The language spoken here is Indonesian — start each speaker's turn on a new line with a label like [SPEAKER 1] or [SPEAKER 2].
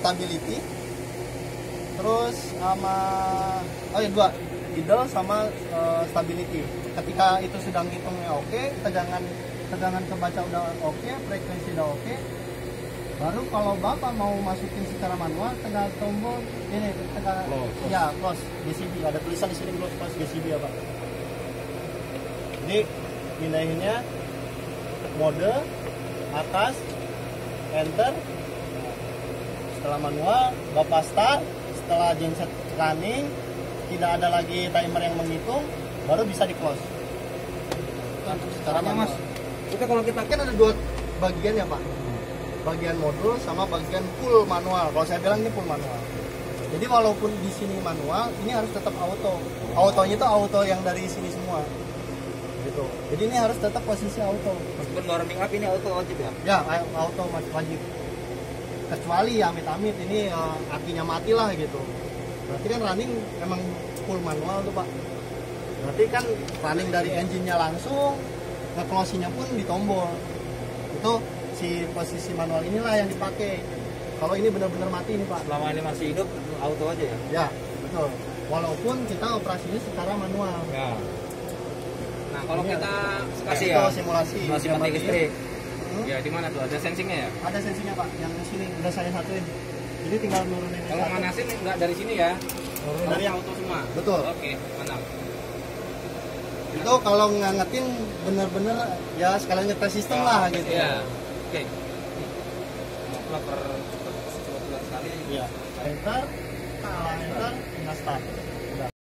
[SPEAKER 1] stability. Terus sama oh ya dua. Idle sama uh, stability. Ketika itu sedang hitungnya oke tegangan tegangan kebaca udah oke frekuensi udah oke baru kalau bapak mau masukin secara manual tegal tombol ini tegal
[SPEAKER 2] Close.
[SPEAKER 1] ya close. GCB ada tulisan di sini close close GCB ya pak. Jadi pindahinnya mode atas enter setelah manual bapak start setelah genset running tidak ada lagi timer yang menghitung baru bisa di close. Secara manual
[SPEAKER 3] Mas, itu kalau kita
[SPEAKER 1] kan ada dua bagian ya pak. Bagian modul sama bagian full manual. Kalau saya bilang ini full manual. Jadi walaupun di sini manual ini harus tetap auto. Autonya itu auto yang dari sini semua. Gitu. Jadi ini harus tetap posisi auto.
[SPEAKER 3] Meskipun warming up ini auto wajib ya?
[SPEAKER 1] Ya auto wajib kecuali ya amit-amit ini eh, akinya mati lah gitu. Berarti kan running emang full manual tuh pak. Berarti kan running dari engine-nya langsung nge-closing-nya pun di tombol itu si posisi manual inilah yang dipakai. Kalau ini benar-benar mati nih pak.
[SPEAKER 3] Selama ini masih hidup auto aja ya?
[SPEAKER 1] Ya betul. Walaupun kita operasinya secara manual.
[SPEAKER 3] Ya.
[SPEAKER 4] Nah, kalau
[SPEAKER 1] Ini
[SPEAKER 4] kita
[SPEAKER 3] Kasih
[SPEAKER 1] itu
[SPEAKER 3] ya.
[SPEAKER 1] simulasi.
[SPEAKER 3] mati
[SPEAKER 1] mati.
[SPEAKER 3] listrik
[SPEAKER 1] Hmm?
[SPEAKER 4] ya di mana tuh? Ada sensingnya ya?
[SPEAKER 1] ada sensinya pak yang di sini udah saya satuin jadi tinggal nurunin
[SPEAKER 4] Kalau manasin nggak dari sini ya?
[SPEAKER 1] Nurunin
[SPEAKER 4] Dari
[SPEAKER 1] yang
[SPEAKER 4] auto semua.
[SPEAKER 1] betul
[SPEAKER 4] Oke, mantap.
[SPEAKER 1] itu kalau ngangetin bener-bener ya sekalian ngetes sistem lah gitu
[SPEAKER 4] Iya. Oke. Mau per sekali.
[SPEAKER 1] Iya. enter kalah enter tinggal start